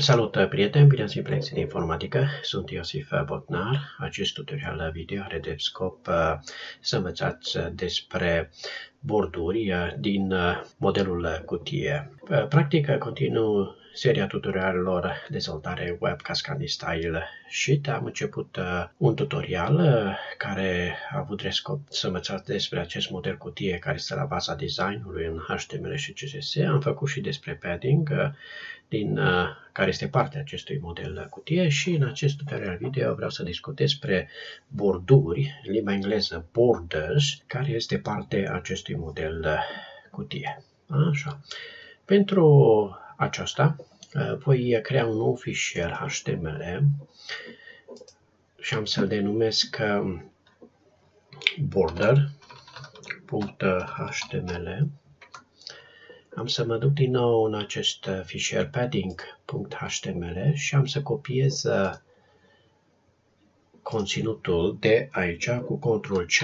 Salut prieteni, bine ați venit pe de informatică, sunt Iosif Botnar. Acest tutorial video are de scop uh, să învățați despre borduri uh, din uh, modelul cutie. Practic, continuu seria tutorialelor dezvoltare web Cascade Style Sheet. Am început uh, un tutorial uh, care a avut de scop să învățați despre acest model cutie care este la baza designului în HTML și CSS. Am făcut și despre padding uh, din, uh, care este parte a acestui model cutie și în acest tutorial video vreau să discut despre borduri, în limba engleză borders, care este parte a acestui model uh, cutie. Așa. Pentru aceasta, uh, voi crea un nou fișier HTML și am să-l denumesc uh, border.html. Am să mă duc din nou în acest fișier padding.html și am să copiez uh, conținutul de aici cu Ctrl C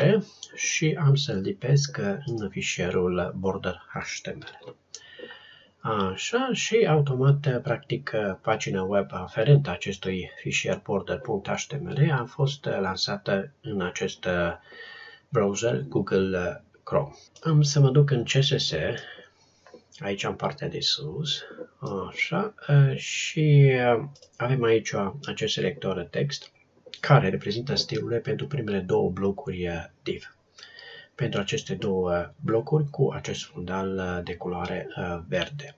și am să-l lipesc în fișierul border.html. Așa, și automat, practic, pagina web aferentă acestui fișier border.html a fost lansată în acest browser Google Chrome. Am să mă duc în CSS, aici în partea de sus, așa, și avem aici acest selector text care reprezintă stilurile pentru primele două blocuri div pentru aceste două blocuri cu acest fundal de culoare uh, verde.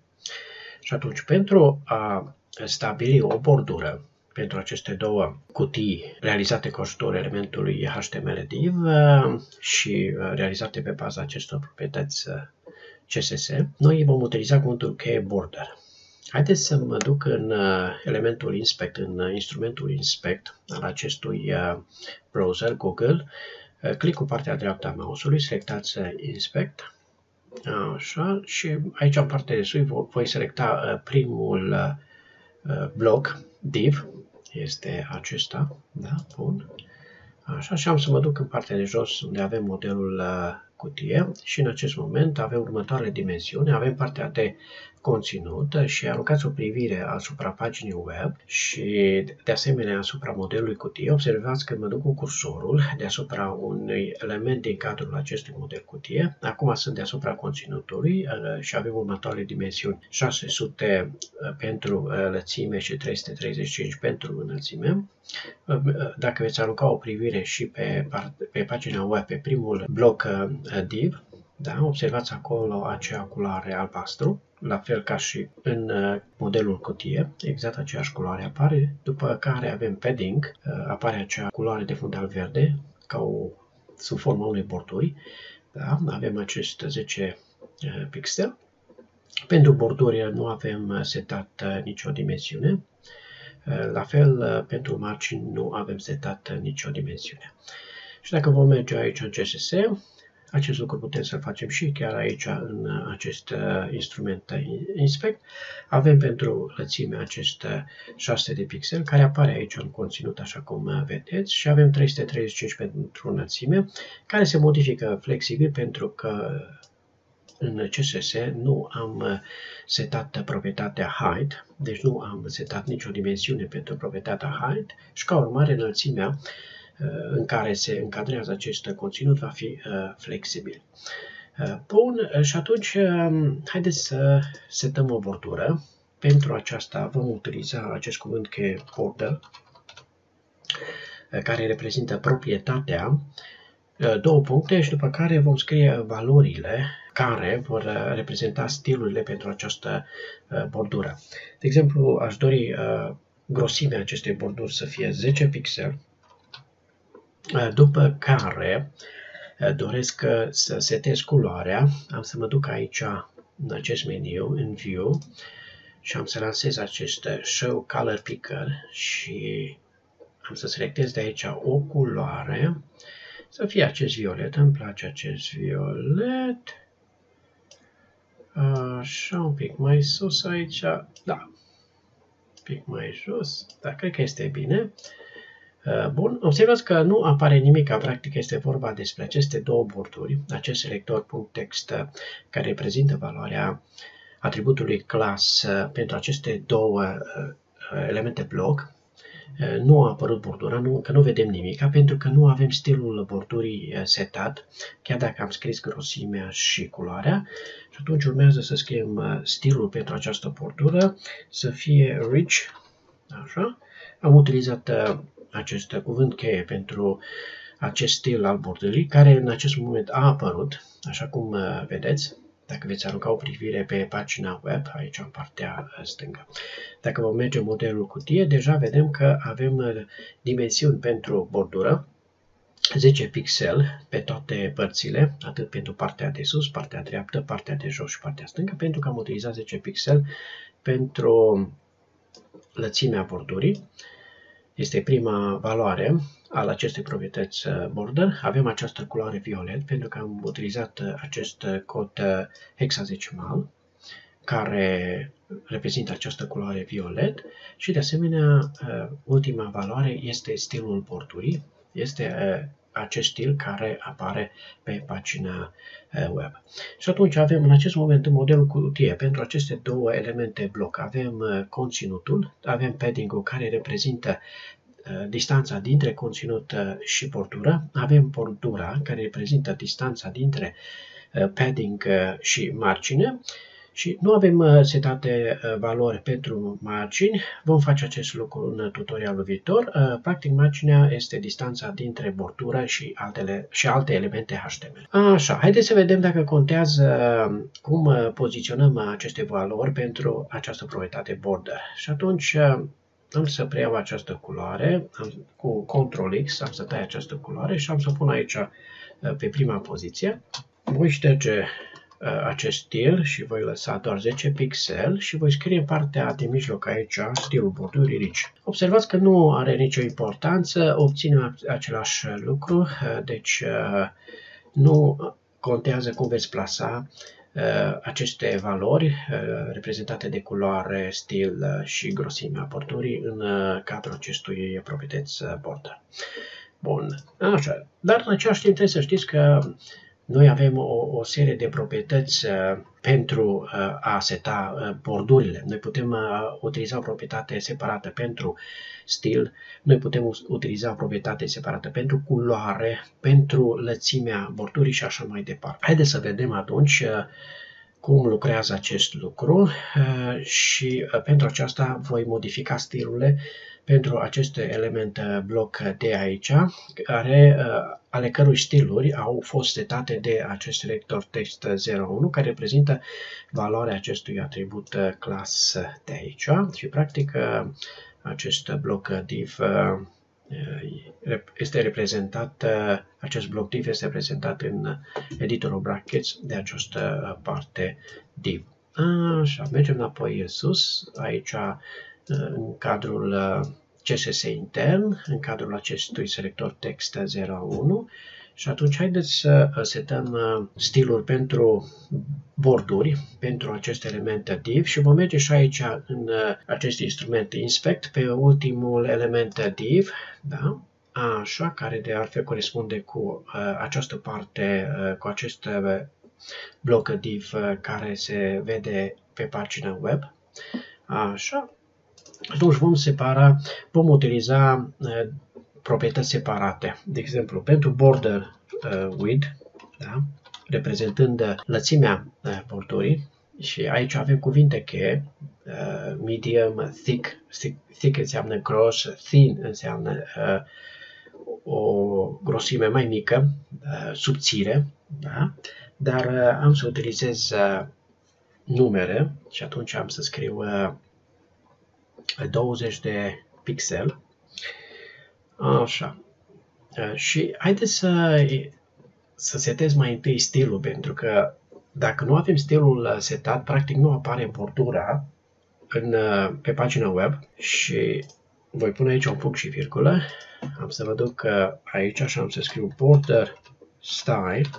Și atunci, pentru a stabili o bordură pentru aceste două cutii realizate cu ajutorul elementului HTML div uh, și uh, realizate pe baza acestor proprietăți CSS, noi vom utiliza cuvântul cheie border. Haideți să mă duc în elementul inspect, în instrumentul inspect al acestui browser Google Eh, clic cu partea dreaptă a mouse-ului, selectați eh, Inspect, așa, și aici în partea de sus voi selecta eh, primul bloc, div, este acesta, da, bun, așa, și am să mă duc în partea de jos unde avem modelul cutie. Și în acest moment avem următoarele dimensiuni, avem partea de conținut și aruncați o privire asupra paginii web și de asemenea asupra modelului cutie. Observați că mă duc cu cursorul deasupra unui element din cadrul acestui model cutie. Acum sunt deasupra conținutului uh, și avem următoarele dimensiuni 600 uh, pentru uh, lățime și 335 pentru înălțime. Dacă veți arunca o privire și pe, pe pagina web, pe primul bloc div, da? Observați acolo acea culoare albastru, la fel ca și în uh, modelul cutie, exact aceeași culoare apare, după care avem padding, uh, apare acea culoare de fundal verde, ca o, sub forma unei borduri, da? avem acest 10 uh, pixel. Pentru borduri nu avem setat nicio dimensiune, la fel pentru margini nu avem setat nicio dimensiune. Și dacă vom merge aici în CSS, acest lucru putem să facem și chiar aici în acest uh, instrument Inspect. Avem pentru lățime acest 6 de pixel care apare aici în conținut așa cum vedeți și avem 335 pentru înălțime care se modifică flexibil pentru că în CSS nu am setat proprietatea height, deci nu am setat nicio dimensiune pentru proprietatea height și ca urmare înălțimea în care se încadrează acest conținut va fi uh, flexibil. Uh, bun, și atunci um, haideți să setăm o bordură. Pentru aceasta vom utiliza acest cuvânt că border, uh, care reprezintă proprietatea, două puncte și după care vom scrie valorile care vor reprezenta stilurile pentru această bordură. De exemplu, aș dori grosimea acestei borduri să fie 10 pixel, Eh, după care eh, doresc eh, să setez culoarea. Am să mă duc aici în acest meniu, în View, și am să lansez acest Show Color Picker și am să selectez de aici o culoare, să fie acest violet, îmi place acest violet, așa, un pic mai sus aici, da, un pic mai jos, da, cred că este bine. Uh, bun, observați că nu apare nimic, practic este vorba despre aceste două borduri, acest selector.text uh, care reprezintă valoarea atributului class uh, pentru aceste două elemente bloc, nu a apărut bordura, nu, că nu vedem nimic, pentru că nu avem stilul bordurii setat, chiar dacă am scris grosimea și culoarea. Și atunci urmează să scriem stilul pentru această bordură, să fie rich, așa. Am utilizat acest cuvânt cheie pentru acest stil al bordurii, care în acest moment a apărut, așa cum vedeți. Dacă veți arunca o privire pe pagina web, aici în partea stângă. Dacă vom merge modelul cutie, deja vedem că avem uh, dimensiuni pentru bordură, 10 pixel pe toate părțile, atât pentru partea de sus, partea dreaptă, partea de jos și partea stângă, pentru că am utilizat 10 pixel pentru lățimea bordurii. Este prima valoare al acestei proprietăți uh, border. Avem această culoare violet pentru că am utilizat uh, acest uh, cod hexadecimal care reprezintă această culoare violet și de asemenea ultima valoare este stilul bordurii. Este acest stil care apare pe pagina web. Și atunci avem în acest moment în modelul cutie pentru aceste două elemente bloc avem conținutul, avem padding-ul care reprezintă Uh, distanța dintre conținut uh, și bordură. Avem bordura care reprezintă distanța dintre uh, padding și margine și nu avem setate valori pentru margini. Vom face acest lucru în tutorialul viitor. Practic, marginea este distanța dintre bordură și, altele, și alte elemente HTML. Așa, haideți să vedem dacă contează cum poziționăm aceste valori pentru această proprietate border. Și atunci am să preiau această culoare, am, cu Ctrl X am să tai această culoare și am să o pun aici uh, pe prima poziție. Voi șterge uh, acest stil și voi lăsa doar 10 pixel și voi scrie în partea de mijloc aici stilul bordurii rich. Observați că nu are nicio importanță, obținem același lucru, uh, deci nu contează cum veți plasa Uh, aceste valori uh, reprezentate de culoare, stil uh, și grosimea porturii în cadrul acestui proprietăți border. Bun, așa. Dar în același timp trebuie să știți că noi avem o, o serie de proprietăți uh, pentru uh, a seta uh, bordurile. Noi putem uh, utiliza o proprietate separată pentru stil, noi putem utiliza o proprietate separată pentru culoare, pentru lățimea bordurii și așa mai departe. Haideți să vedem atunci uh, cum lucrează acest lucru uh, și uh, pentru aceasta voi modifica stilurile pentru aceste elemente bloc de aici, care, uh, ale cărui stiluri au fost setate de acest selector text 01, care reprezintă valoarea acestui atribut class de aici și practic acest bloc div este reprezentat, acest bloc div este reprezentat în editorul brackets de această parte div. Așa, mergem înapoi sus, aici în cadrul CSS intern, în cadrul acestui selector text 01 și atunci haideți să setăm stiluri pentru borduri, pentru aceste elemente div și vom merge și aici în acest instrument inspect pe ultimul element div, da? așa, care de altfel corespunde cu această parte, cu acest bloc div care se vede pe pagina web. Așa, atunci vom separa, vom utiliza uh, proprietăți separate. De exemplu, pentru border uh, width, da? reprezentând lățimea uh, bordurii, și aici avem cuvinte cheie, uh, medium, thick, thick, thick înseamnă gros, thin înseamnă uh, o grosime mai mică, uh, subțire, da? dar uh, am să utilizez uh, numere și atunci am să scriu uh, 20 de pixel. Așa. Și haideți să, să setez mai întâi stilul, pentru că dacă nu avem stilul setat, practic nu apare bordura în, pe pagina web și voi pune aici un punct și virgulă. Am să vă duc aici și am să scriu border style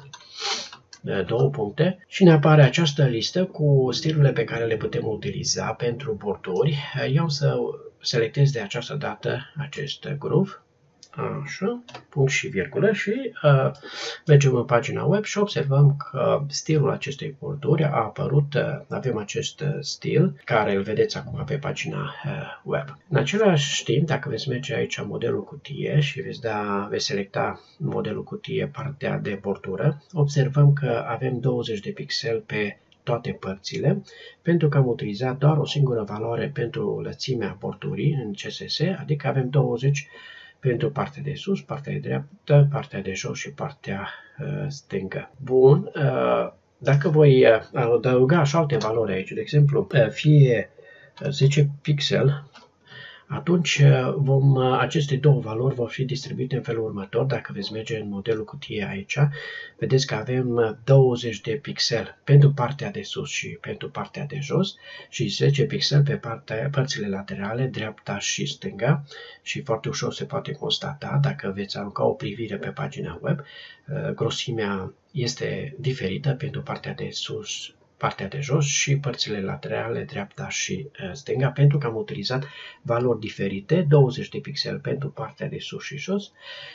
două puncte și ne apare această listă cu stilurile pe care le putem utiliza pentru borduri. Eu să selectez de această dată acest grup. Așa, punct și virgulă și uh, mergem în pagina web și observăm că stilul acestei borduri a apărut, uh, avem acest uh, stil care îl vedeți acum pe pagina uh, web. În același timp, dacă veți merge aici în modelul cutie și veți, da, veți selecta modelul cutie partea de bordură, observăm că avem 20 de pixel pe toate părțile, pentru că am utilizat doar o singură valoare pentru lățimea bordurii în CSS, adică avem 20 pentru partea de sus, partea de dreaptă, partea de jos și partea uh, stângă. Bun, uh, dacă voi uh, adăuga și alte valori aici, de exemplu, uh, fie 10 pixel atunci uh, vom, uh, aceste două valori vor fi distribuite în felul următor. Dacă veți merge în modelul cutie aici, vedeți că avem 20 uh, de pixel pentru partea de sus și pentru partea de jos și 10 pixel pe partea, părțile laterale, dreapta și stânga și foarte ușor se poate constata dacă veți arunca o privire pe pagina web, grosimea este diferită pentru partea de sus partea de jos și părțile laterale, dreapta și stânga, pentru că am utilizat valori diferite, 20 de pixel pentru partea de sus și jos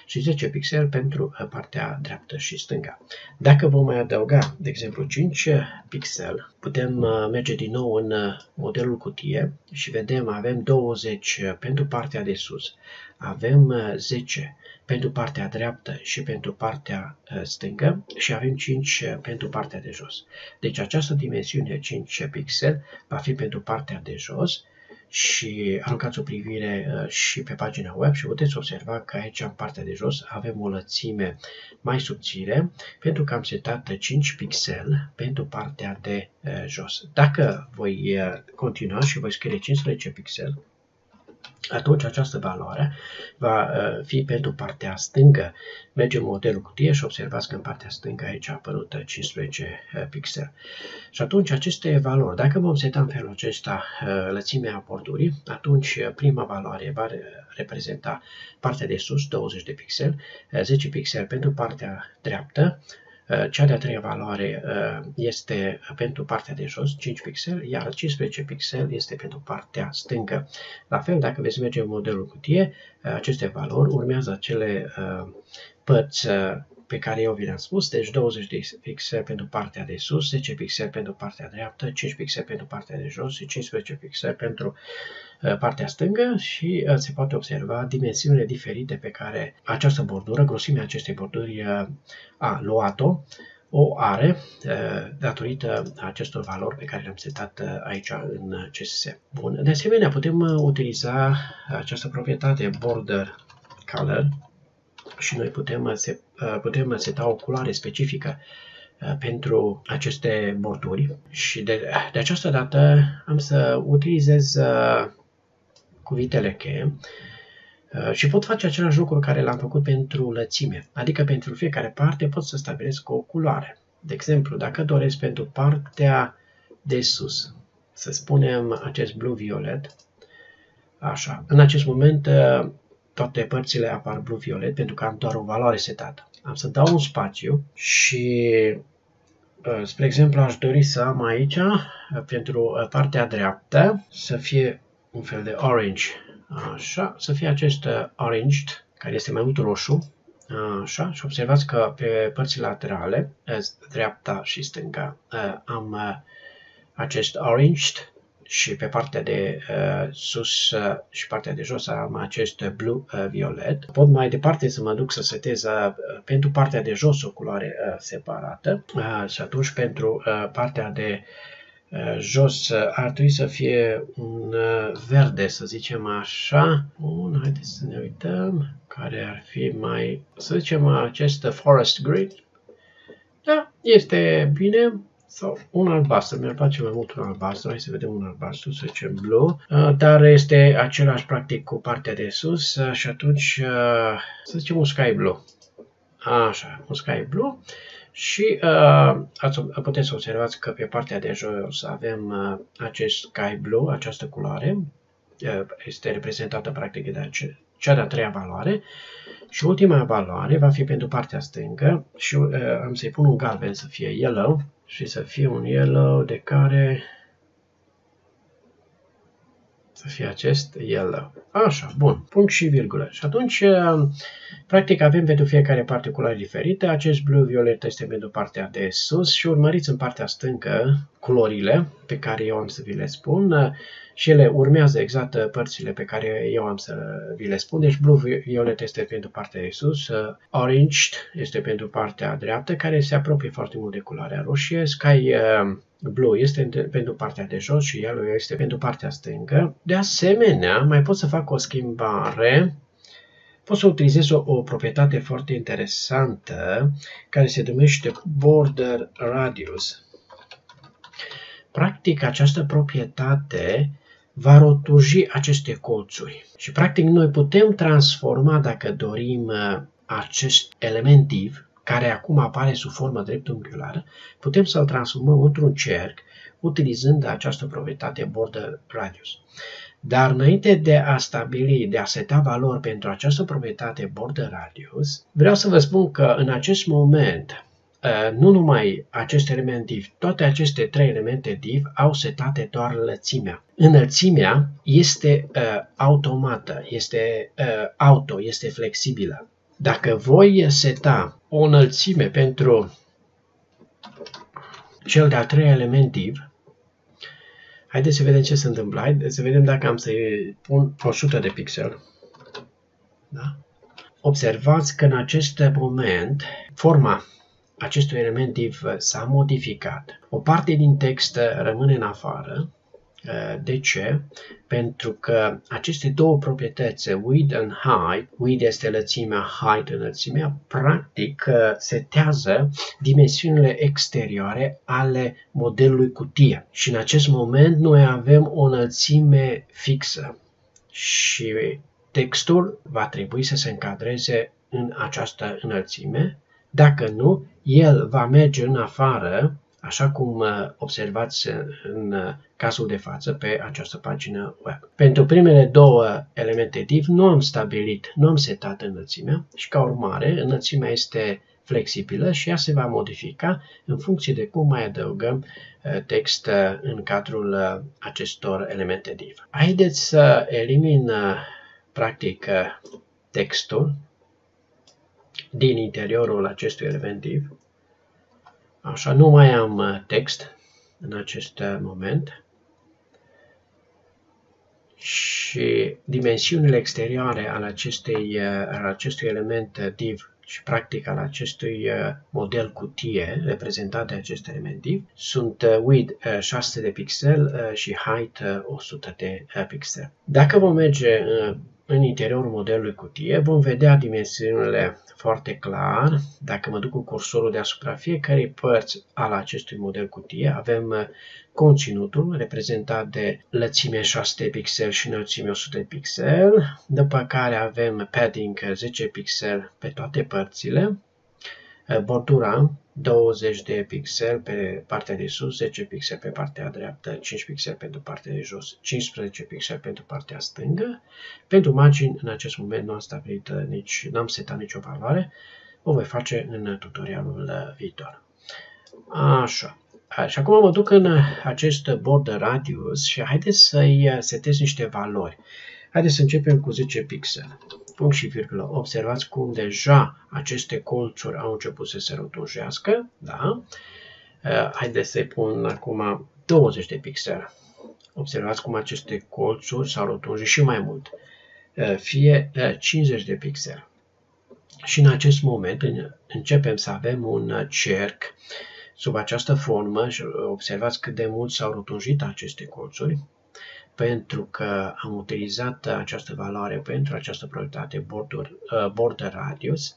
și 10 pixel pentru partea dreaptă și stânga. Dacă vom mai adăuga, de exemplu, 5 pixel, putem merge din nou în modelul cutie și vedem, avem 20 pentru partea de sus, avem 10 pentru partea dreaptă și pentru partea uh, stângă și avem 5 uh, pentru partea de jos. Deci această dimensiune 5 pixel va fi pentru partea de jos și aruncați o privire uh, și pe pagina web și puteți observa că aici în partea de jos avem o lățime mai subțire pentru că am setat 5 pixel pentru partea de jos. Dacă voi continua și voi scrie 15 pixel, atunci această valoare va uh, fi pentru partea stângă. Mergem în modelul cutie și observați că în partea stângă aici a apărut 15 uh, pixel. Și atunci aceste valori, dacă vom seta în felul acesta uh, lățimea bordurii, atunci prima valoare va reprezenta partea de sus, 20 de pixel, 10 pixel pentru partea dreaptă, Uh, cea de-a treia valoare uh, este pentru partea de jos, 5 pixel, iar 15 pixel este pentru partea stângă. La fel, dacă veți merge în modelul cutie, uh, aceste valori urmează acele părți pe care eu vi le-am spus, deci 20 de pixel pentru partea de sus, 10 pixel pentru partea dreaptă, 5 pixel pentru partea de jos și 15 pixel pentru uh, partea stângă și uh, se poate observa dimensiunile diferite pe care această bordură, grosimea acestei borduri uh, a luat-o, o are datorită acestor valori pe care le-am setat aici în CSS. Bun. De asemenea, putem utiliza această proprietate border color și noi putem, se, uh, putem seta o culoare specifică uh, pentru aceste borduri și de, de această dată am să utilizez uh, cuvintele cheie și pot face același lucru care l-am făcut pentru lățime, adică pentru fiecare parte pot să stabilesc o culoare. De exemplu, dacă doresc pentru partea de sus, să spunem acest blue-violet, așa, în acest moment toate părțile apar blu-violet pentru că am doar o valoare setată. Am să dau un spațiu și, uh, spre exemplu, aș dori să am aici, uh, pentru uh, partea dreaptă, să fie un fel de orange. Așa, să fie acest orange, care este mai mult roșu. Așa, și observați că pe părțile laterale, dreapta și stânga, am acest orange și pe partea de uh, sus uh, și partea de jos am acest blue-violet. Uh, Pot mai departe să mă duc să setez uh, pentru partea de jos o culoare uh, separată uh, și atunci pentru uh, partea de uh, jos uh, ar trebui să fie un uh, verde, să zicem așa. Bun, haideți să ne uităm care ar fi mai, să zicem acest forest green. Da, este bine, sau un albastru, mi-ar place mai mult un albastru, hai să vedem un albastru, să zicem blue, uh, dar este același practic cu partea de sus uh, și atunci uh, să zicem un sky blue. Așa, un sky blue și uh, ați, puteți să observați că pe partea de jos avem uh, acest sky blue, această culoare, uh, este reprezentată practic de ace- cea de-a treia valoare. Și ultima valoare va fi pentru partea stângă și uh, am să-i pun un galben să fie yellow și să fie un yellow de care să fie acest yellow. Așa, bun, punct și virgulă. Și atunci, uh, practic, avem pentru fiecare particulare diferită. Acest blue violet este pentru partea de sus și urmăriți în partea stângă culorile pe care eu am să vi le spun uh, și ele urmează exact uh, părțile pe care eu am să vi le spun. Deci blue violet este pentru partea de sus, orange este pentru partea dreaptă, care se apropie foarte mult de culoarea roșie, sky Blue este pentru partea de jos și Yellow este pentru partea stângă. De asemenea, mai pot să fac o schimbare pot să utilizez o, o proprietate foarte interesantă care se numește border radius. Practic, această proprietate va rotuji aceste colțuri. Și practic noi putem transforma, dacă dorim, acest element div care acum apare sub formă dreptunghiulară, putem să-l transformăm într-un cerc utilizând această proprietate border radius. Dar înainte de a stabili, de a seta valori pentru această proprietate border radius, vreau să vă spun că în acest moment uh, nu numai acest element div, toate aceste trei elemente div au setate doar înălțimea. Înălțimea este uh, automată, este uh, auto, este flexibilă. Dacă voi seta o înălțime pentru cel de-al treilea element div, haideți să vedem ce se întâmplă. Haideți să vedem dacă am să-i pun 100 de pixel. Da? Observați că în acest moment forma acestui element div s-a modificat. O parte din text rămâne în afară, Eh, de ce? Pentru că aceste două proprietăți, width and height, width este lățimea, height înălțimea, practic eh, setează dimensiunile exterioare ale modelului cutie. Și în acest moment noi avem o înălțime fixă și textul va trebui să se încadreze în această înălțime. Dacă nu, el va merge în afară așa cum uh, observați în uh, cazul de față pe această pagină web. Pentru primele două elemente div nu am stabilit, nu am setat înălțimea și ca urmare înălțimea este flexibilă și ea se va modifica în funcție de cum mai adăugăm uh, text în cadrul acestor elemente div. Haideți să elimin practic textul din interiorul acestui element div Așa, nu mai am uh, text în acest uh, moment și dimensiunile exterioare ale, acestei, uh, ale acestui element div și practic al acestui model cutie reprezentat de acest element div sunt width 600 de pixel și height 100 de pixel. Dacă vom merge în interiorul modelului cutie vom vedea dimensiunile foarte clar. Dacă mă duc cu cursorul deasupra fiecarei părți al acestui model cutie, avem uh, conținutul reprezentat de lățime 600 pixel și înălțime 100 pixel, după care avem padding 10 pixel pe toate părțile, uh, bordura 20 de pixel pe partea de sus, 10 pixel pe partea dreaptă, 5 pixel pentru partea de jos, 15 pixel pentru partea stângă. Pentru margini, în acest moment nu am stabilit nici, n-am setat nicio valoare, o voi face în tutorialul viitor. Așa. Și acum mă duc în acest border radius și haideți să-i setez niște valori. Haideți să începem cu 10 pixel punct și virgulă. Observați cum deja aceste colțuri au început să se rotunjească. Da? Uh, haideți să-i pun acum 20 de pixel. Observați cum aceste colțuri s-au rotunjit și mai mult. Uh, fie 50 uh, de pixel. Și în acest moment începem să avem un cerc sub această formă și observați cât de mult s-au rotunjit aceste colțuri pentru că am utilizat această valoare pentru această proprietate border, uh, border radius,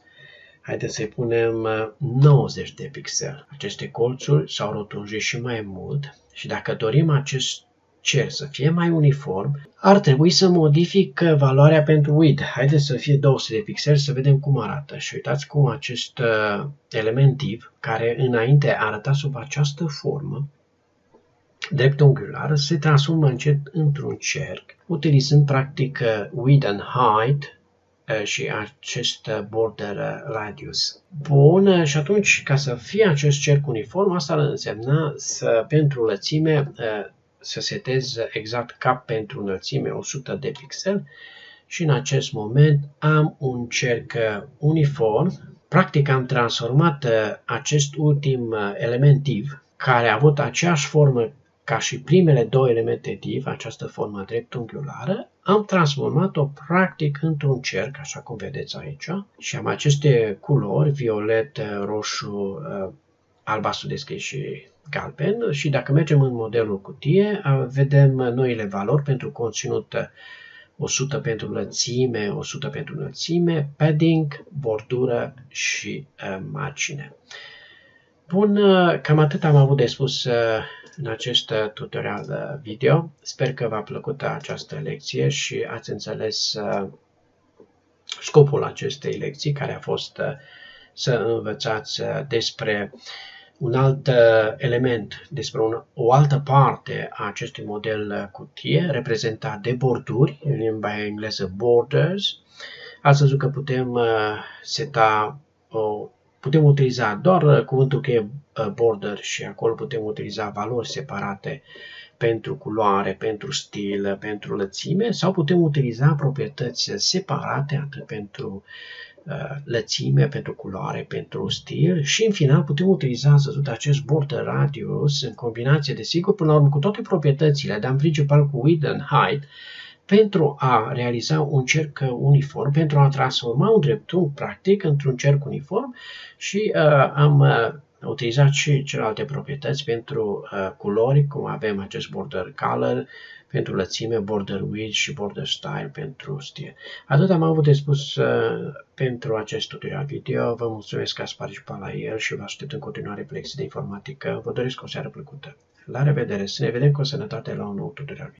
haideți să-i punem 90 uh, de pixel. Aceste colțuri s-au rotunjit și mai mult și dacă dorim acest cer să fie mai uniform, ar trebui să modific valoarea pentru width. Haideți să fie 200 de pixeli să vedem cum arată. Și uitați cum acest uh, element div, care înainte arăta sub această formă, dreptunghiular se transformă încet într-un cerc, utilizând practic width and height uh, și acest border radius. Bun, și atunci ca să fie acest cerc uniform, asta ar însemna să pentru lățime uh, să setez exact cap pentru înălțime 100 de pixel și în acest moment am un cerc uniform. Practic am transformat acest ultim element div, care a avut aceeași formă ca și primele două elemente div, această formă dreptunghiulară, am transformat-o practic într-un cerc, așa cum vedeți aici, și am aceste culori, violet, roșu, albastru deschis și galben și dacă mergem în modelul cutie, vedem noile valori pentru conținut 100 pentru lățime, 100 pentru înălțime, padding, bordură și uh, margine. Bun, cam atât am avut de spus uh, în acest tutorial video. Sper că v-a plăcut această lecție și ați înțeles uh, scopul acestei lecții, care a fost să învățați despre un alt element, despre un, o altă parte a acestui model cutie, reprezentat de borduri, în limba engleză borders. Ați văzut că putem seta o putem utiliza doar cuvântul că e border și acolo putem utiliza valori separate pentru culoare, pentru stil, pentru lățime sau putem utiliza proprietăți separate atât pentru Uh, lățime, pentru culoare, pentru stil și în final putem utiliza tot acest border radius în combinație de sigur până la urmă cu toate proprietățile, dar în principal cu width and height, pentru a realiza un cerc uniform, pentru a transforma un dreptunghi practic într-un cerc uniform și uh, am uh, utilizat și celelalte proprietăți pentru uh, culori, cum avem acest border color, pentru lățime, border width și border style pentru stil. Atât am avut de spus uh, pentru acest tutorial video. Vă mulțumesc că ați participat la el și vă aștept în continuare pe lecții de informatică. Vă doresc o seară plăcută. La revedere! Să ne vedem cu sănătate la un nou tutorial video.